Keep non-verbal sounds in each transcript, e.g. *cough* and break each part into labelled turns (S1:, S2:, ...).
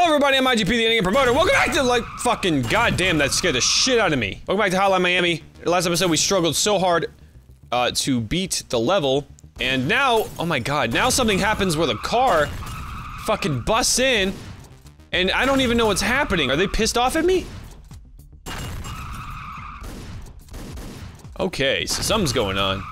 S1: Hello everybody, I'm IGP, the Indie Game Promoter. Welcome back to, like, fucking goddamn, that scared the shit out of me. Welcome back to Hotline Miami. Last episode, we struggled so hard uh, to beat the level. And now, oh my god, now something happens where the car fucking busts in, and I don't even know what's happening. Are they pissed off at me? Okay, so something's going on.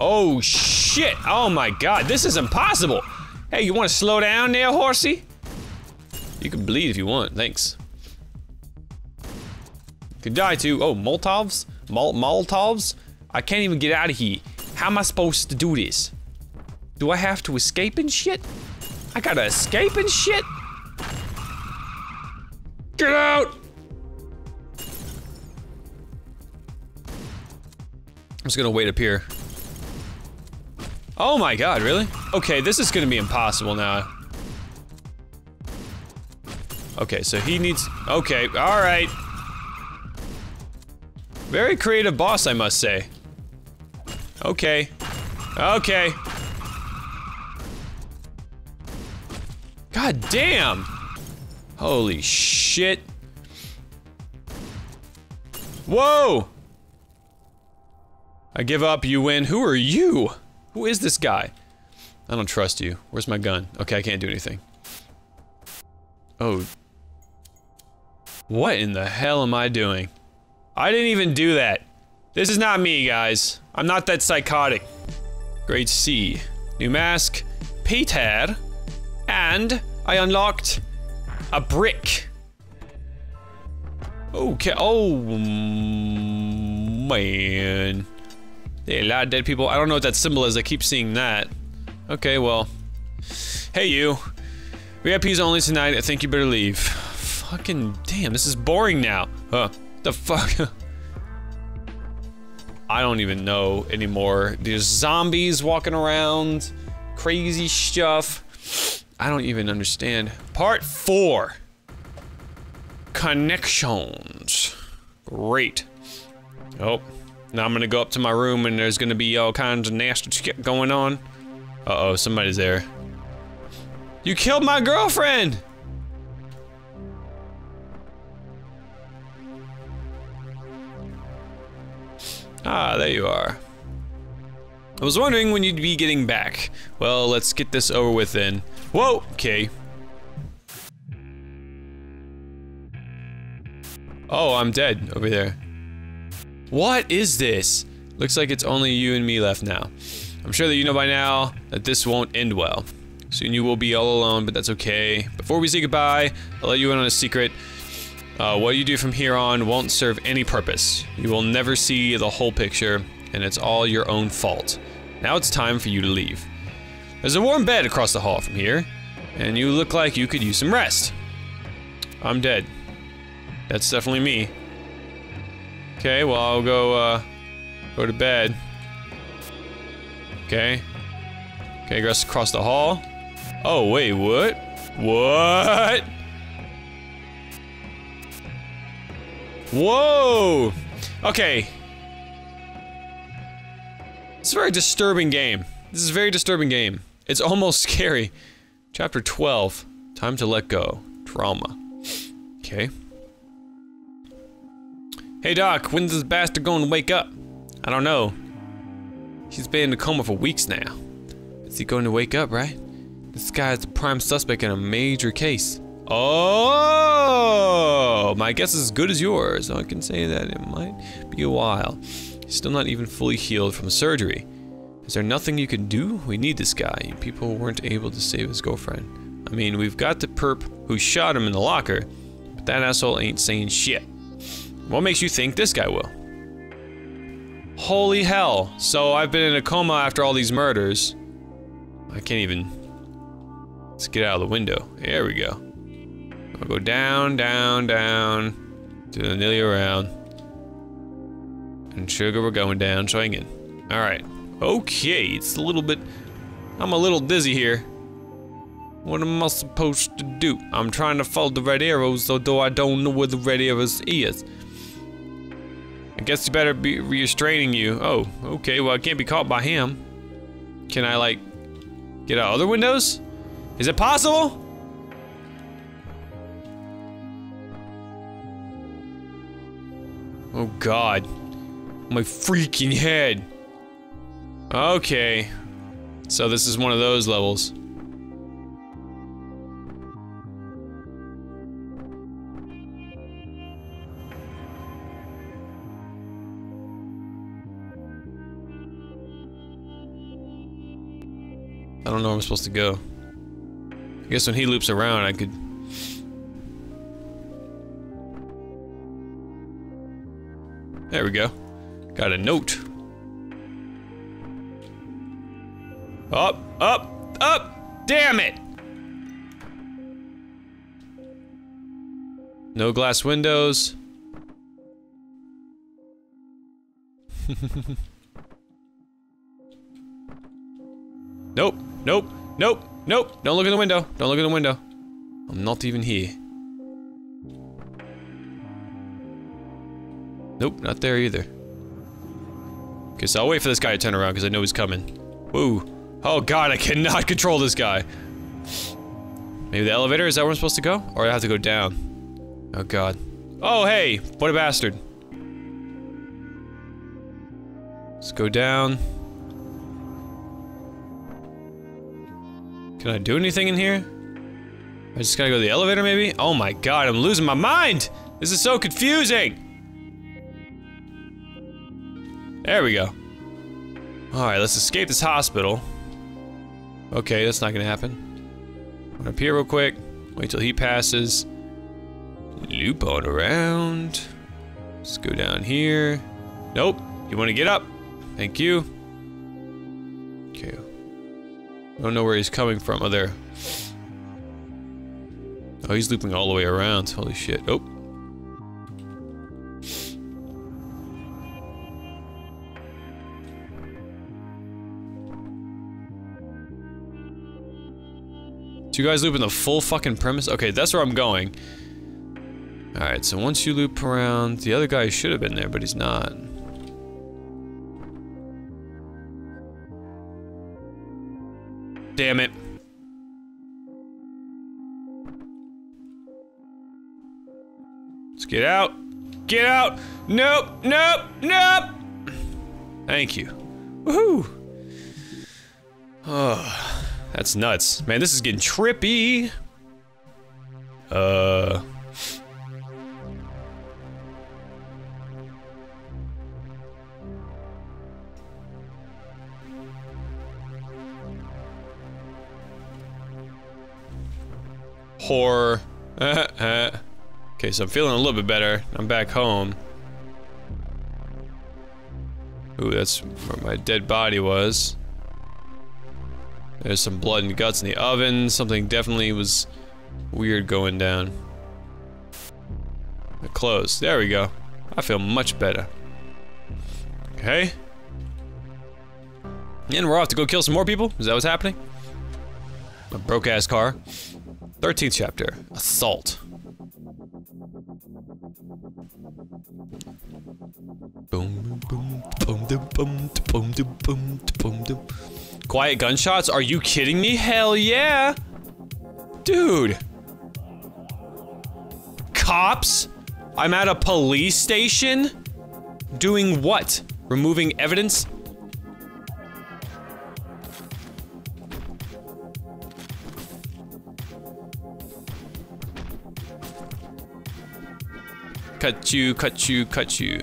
S1: Oh shit! Oh my god, this is impossible! Hey, you want to slow down there, horsey? You can bleed if you want, thanks. Could die too. Oh, Molotovs? Mol Molotovs? I can't even get out of here. How am I supposed to do this? Do I have to escape and shit? I gotta escape and shit? Get out! I'm just gonna wait up here. Oh my god, really? Okay, this is gonna be impossible now. Okay, so he needs- okay, alright. Very creative boss, I must say. Okay. Okay. God damn! Holy shit. Whoa! I give up, you win. Who are you? Who is this guy? I don't trust you. Where's my gun? Okay, I can't do anything. Oh. What in the hell am I doing? I didn't even do that. This is not me, guys. I'm not that psychotic. Grade C. New mask. Peter. And I unlocked a brick. Okay. Oh, man. There a lot of dead people. I don't know what that symbol is. I keep seeing that. Okay, well. Hey, you. VIPs only tonight. I think you better leave. Fucking damn, this is boring now. Huh. The fuck? *laughs* I don't even know anymore. There's zombies walking around. Crazy stuff. I don't even understand. Part four. Connections. Great. Oh. Now I'm gonna go up to my room and there's gonna be all kinds of nasty shit going on. Uh-oh, somebody's there. You killed my girlfriend! Ah, there you are. I was wondering when you'd be getting back. Well, let's get this over with then. Whoa! Okay. Oh, I'm dead over there. What is this? Looks like it's only you and me left now. I'm sure that you know by now that this won't end well. Soon you will be all alone, but that's okay. Before we say goodbye, I'll let you in on a secret. Uh, what you do from here on won't serve any purpose. You will never see the whole picture, and it's all your own fault. Now it's time for you to leave. There's a warm bed across the hall from here, and you look like you could use some rest. I'm dead. That's definitely me. Okay, well I'll go, uh, go to bed. Okay. Okay, go across the hall. Oh, wait, what? What? Whoa! Okay. It's a very disturbing game. This is a very disturbing game. It's almost *laughs* scary. Chapter 12. Time to let go. Trauma. Okay. Hey Doc, when's this bastard going to wake up? I don't know. He's been in a coma for weeks now. Is he going to wake up, right? This guy's the prime suspect in a major case. Oh, my guess is as good as yours. I can say that it might be a while. He's still not even fully healed from surgery. Is there nothing you can do? We need this guy. People weren't able to save his girlfriend. I mean, we've got the perp who shot him in the locker, but that asshole ain't saying shit. What makes you think this guy will? Holy hell. So I've been in a coma after all these murders. I can't even... Let's get out of the window. There we go. I'll go down, down, down, to the nearly around. And sugar, we're going down, swinging. Alright. Okay, it's a little bit... I'm a little dizzy here. What am I supposed to do? I'm trying to follow the red arrows, although I don't know where the red arrows is. I guess he better be restraining you. Oh, okay, well I can't be caught by him. Can I like... Get out other windows? Is it possible? Oh god. My freaking head. Okay. So this is one of those levels. Don't know where I'm supposed to go. I guess when he loops around, I could... There we go. Got a note. Up, up, up! Damn it! No glass windows. *laughs* nope. Nope. Nope. Nope. Don't look in the window. Don't look in the window. I'm not even here. Nope, not there either. Okay, so I'll wait for this guy to turn around because I know he's coming. Woo. Oh god, I cannot control this guy. Maybe the elevator? Is that where I'm supposed to go? Or I have to go down? Oh god. Oh hey! What a bastard. Let's go down. Can I do anything in here? I just gotta go to the elevator, maybe? Oh my god, I'm losing my mind! This is so confusing! There we go. Alright, let's escape this hospital. Okay, that's not gonna happen. Run up here real quick. Wait till he passes. Loop on around. Let's go down here. Nope. You wanna get up? Thank you. I don't know where he's coming from. Oh, there. Oh, he's looping all the way around. Holy shit. Oh. Two guys looping the full fucking premise? Okay, that's where I'm going. Alright, so once you loop around, the other guy should have been there, but he's not. Damn it. Let's get out. Get out! Nope, nope, nope! Thank you. Woohoo! Oh, that's nuts. Man, this is getting trippy. Uh... okay, so I'm feeling a little bit better. I'm back home. Ooh, that's where my dead body was. There's some blood and guts in the oven. Something definitely was weird going down. The clothes. There we go. I feel much better. Okay. And we're off to go kill some more people? Is that what's happening? A broke ass car. 13th chapter Assault. Boom, boom, boom, boom, boom, boom, boom, boom, boom. Quiet gunshots? Are you kidding me? Hell yeah! Dude! Cops? I'm at a police station? Doing what? Removing evidence? Cut you, cut you, cut you.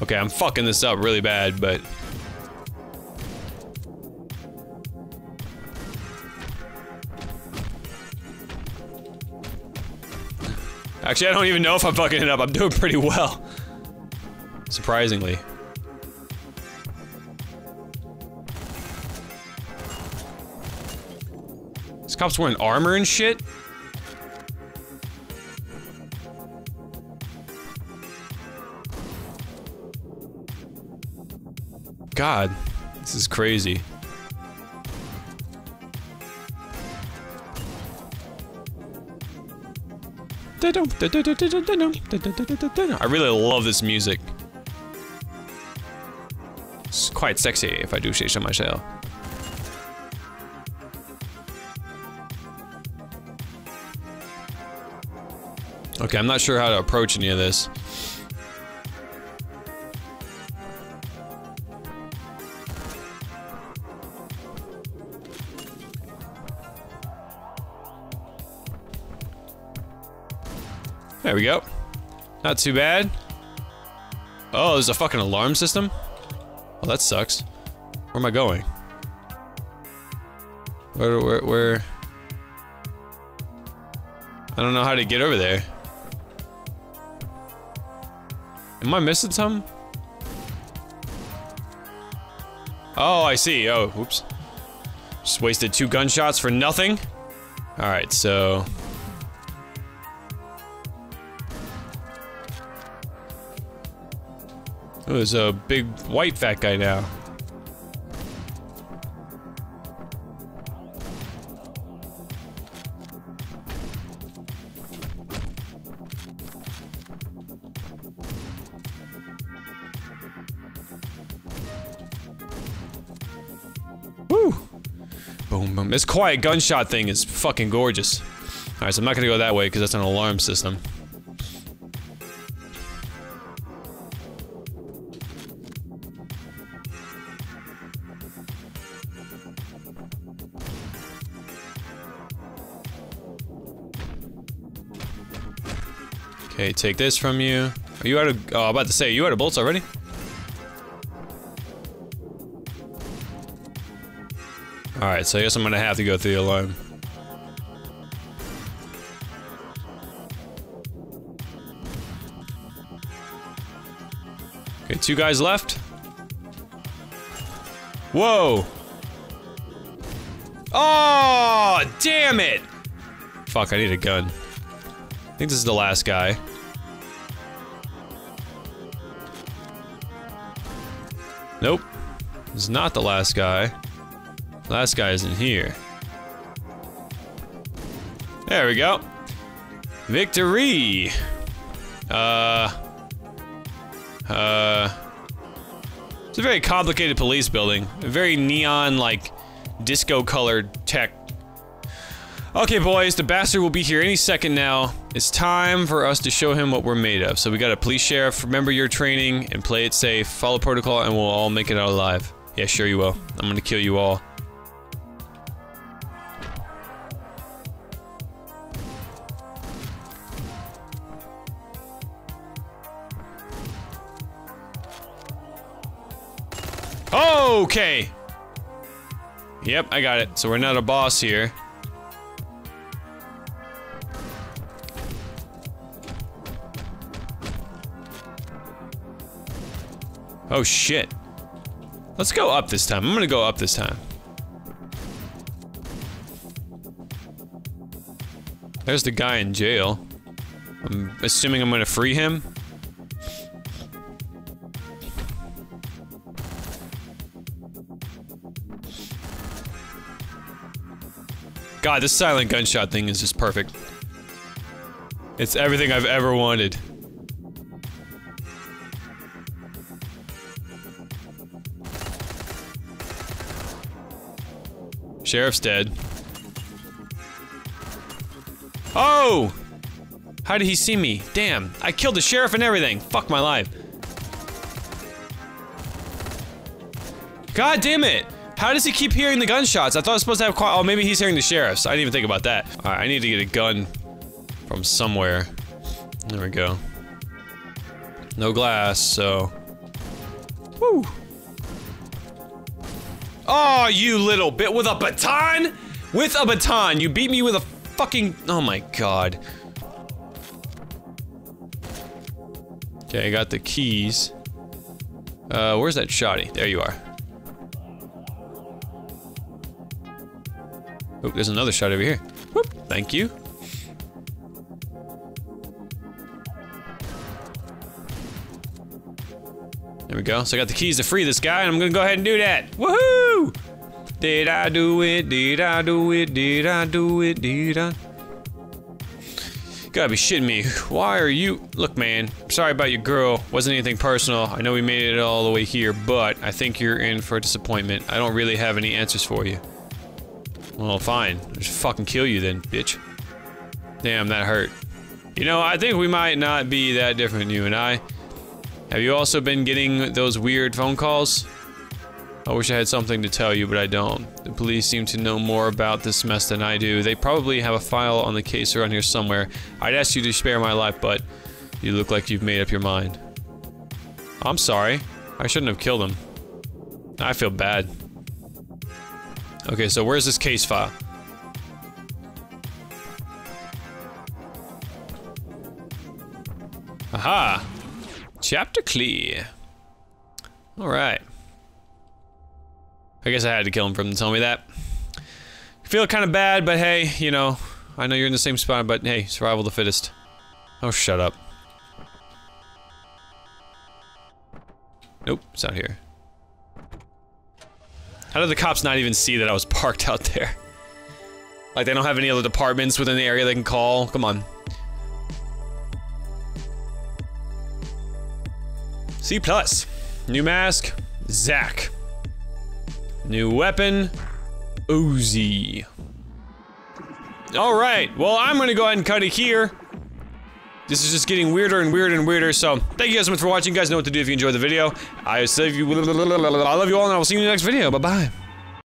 S1: Okay, I'm fucking this up really bad, but... Actually, I don't even know if I'm fucking it up. I'm doing pretty well. Surprisingly. Cops wearing armor and shit? God, this is crazy. I really love this music. It's quite sexy if I do say so myself. Okay, I'm not sure how to approach any of this. There we go. Not too bad. Oh, there's a fucking alarm system? Oh, that sucks. Where am I going? Where, where, where? I don't know how to get over there. Am I missing something? Oh, I see. Oh, whoops. Just wasted two gunshots for nothing? Alright, so... Oh, there's a big white fat guy now. This quiet gunshot thing is fucking gorgeous. Alright, so I'm not gonna go that way because that's an alarm system. Okay, take this from you. Are you out of- oh, I'm about to say, are you out of bolts already? Alright, so I guess I'm gonna have to go through the alarm. Okay, two guys left. Whoa! Oh, damn it! Fuck, I need a gun. I think this is the last guy. Nope. This is not the last guy. Last guy is in here. There we go. Victory! Uh... Uh... It's a very complicated police building. A very neon, like, disco-colored tech. Okay, boys, the bastard will be here any second now. It's time for us to show him what we're made of. So we got a police sheriff. Remember your training and play it safe. Follow protocol and we'll all make it out alive. Yeah, sure you will. I'm gonna kill you all. Okay. Yep, I got it. So we're not a boss here. Oh shit. Let's go up this time. I'm gonna go up this time. There's the guy in jail. I'm assuming I'm gonna free him. God, this silent gunshot thing is just perfect. It's everything I've ever wanted. Sheriff's dead. Oh! How did he see me? Damn, I killed the sheriff and everything. Fuck my life. God damn it! How does he keep hearing the gunshots? I thought I was supposed to have quiet. Oh, maybe he's hearing the sheriffs. I didn't even think about that. Alright, I need to get a gun from somewhere. There we go. No glass, so... Woo! Oh, you little bit with a baton? With a baton. You beat me with a fucking... Oh my god. Okay, I got the keys. Uh, where's that shoddy? There you are. Oh, there's another shot over here. Whoop, thank you. There we go. So I got the keys to free this guy, and I'm gonna go ahead and do that. Woohoo! Did I do it? Did I do it? Did I do it? Did I? gotta be shitting me. Why are you- Look, man, sorry about your girl. Wasn't anything personal. I know we made it all the way here, but I think you're in for a disappointment. I don't really have any answers for you. Well, fine. I'll just fucking kill you then, bitch. Damn, that hurt. You know, I think we might not be that different, you and I. Have you also been getting those weird phone calls? I wish I had something to tell you, but I don't. The police seem to know more about this mess than I do. They probably have a file on the case around here somewhere. I'd ask you to spare my life, but you look like you've made up your mind. I'm sorry. I shouldn't have killed him. I feel bad. Okay, so where's this case file? Aha! Chapter clear. Alright. I guess I had to kill him for him to tell me that. Feel kind of bad, but hey, you know, I know you're in the same spot, but hey, survival the fittest. Oh, shut up. Nope, it's out here. How did the cops not even see that I was parked out there? Like, they don't have any other departments within the area they can call? Come on. C plus. New mask, Zack. New weapon, Uzi. Alright, well, I'm gonna go ahead and cut it here. This is just getting weirder and weirder and weirder, so thank you guys so much for watching. You guys know what to do if you enjoyed the video. I love you, I love you all, and I will see you in the next video. Bye-bye.